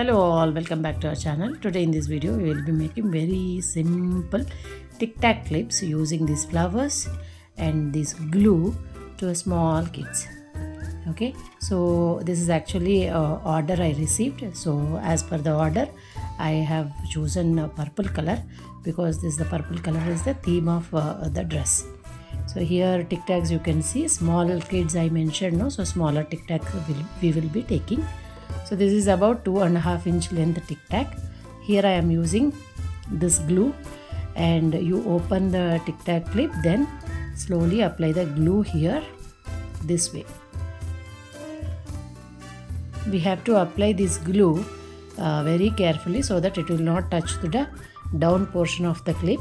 hello all welcome back to our channel. Today in this video we will be making very simple tic tac clips using these flowers and this glue to a small kids. Okay so this is actually a order i received. So as per the order i have chosen a purple color because this is the purple color is the theme of uh, the dress. So here tic tacs you can see small kids i mentioned no? So smaller tic tac will, we will be taking so this is about two and a half inch length tic tac. Here i am using this glue and you open the tic tac clip then slowly apply the glue here this way. We have to apply this glue uh, very carefully so that it will not touch to the down portion of the clip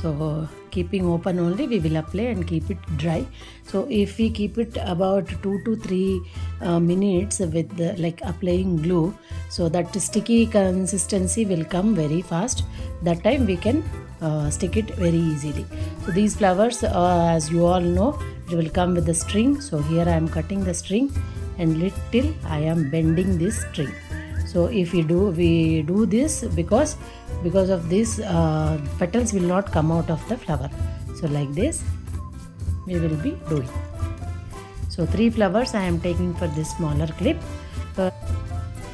so keeping open only we will apply and keep it dry. So if we keep it about 2 to 3 uh, minutes with the, like applying glue so that sticky consistency will come very fast. That time we can uh, stick it very easily. So these flowers uh, as you all know it will come with the string. So here i am cutting the string and little i am bending this string so if we do we do this because because of this uh, petals will not come out of the flower. So like this we will be doing. So three flowers i am taking for this smaller clip. Uh,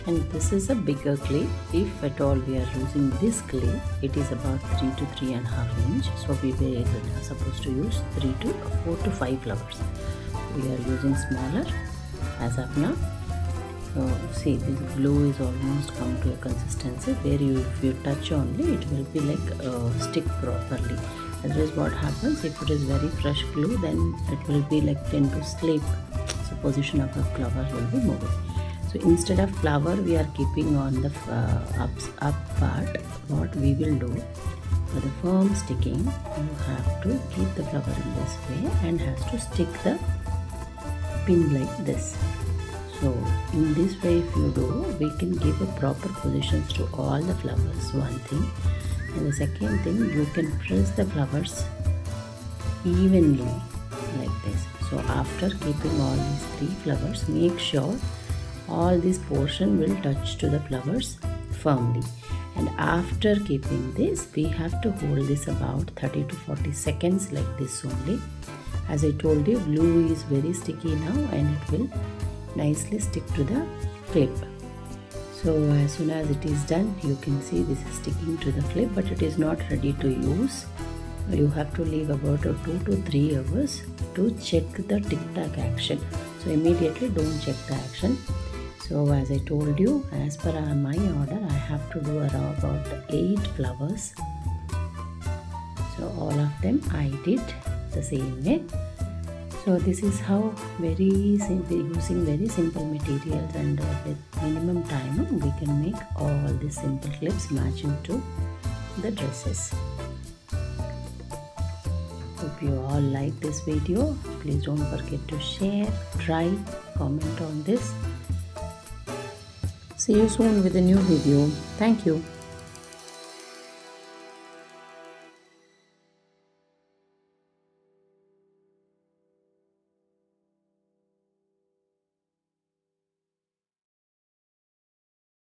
and this is a bigger clip. If at all we are using this clip it is about 3 to 3 and half inch. So we were supposed to use 3 to 4 to 5 flowers. We are using smaller as of now so see this glue is almost come to a consistency where you if you touch only it will be like uh, stick properly. Otherwise what happens. If it is very fresh glue then it will be like tend to slip. So position of the flower will be moving. So instead of flower we are keeping on the uh, up, up part. What we will do for the firm sticking you have to keep the flower in this way and has to stick the pin like this. So in this way if you do we can give a proper positions to all the flowers one thing. And the second thing you can press the flowers evenly like this. So after keeping all these three flowers make sure all this portion will touch to the flowers firmly. And after keeping this we have to hold this about 30 to 40 seconds like this only. As i told you glue is very sticky now and it will nicely stick to the clip. So as soon as it is done you can see this is sticking to the clip but it is not ready to use. You have to leave about 2 to 3 hours to check the tic tac action. So immediately don't check the action. So as i told you as per my order i have to do around about 8 flowers. So all of them i did the same way so this is how very simple using very simple materials and uh, with minimum time we can make all these simple clips matching to the dresses. Hope you all like this video. Please don't forget to share try comment on this. See you soon with a new video. Thank you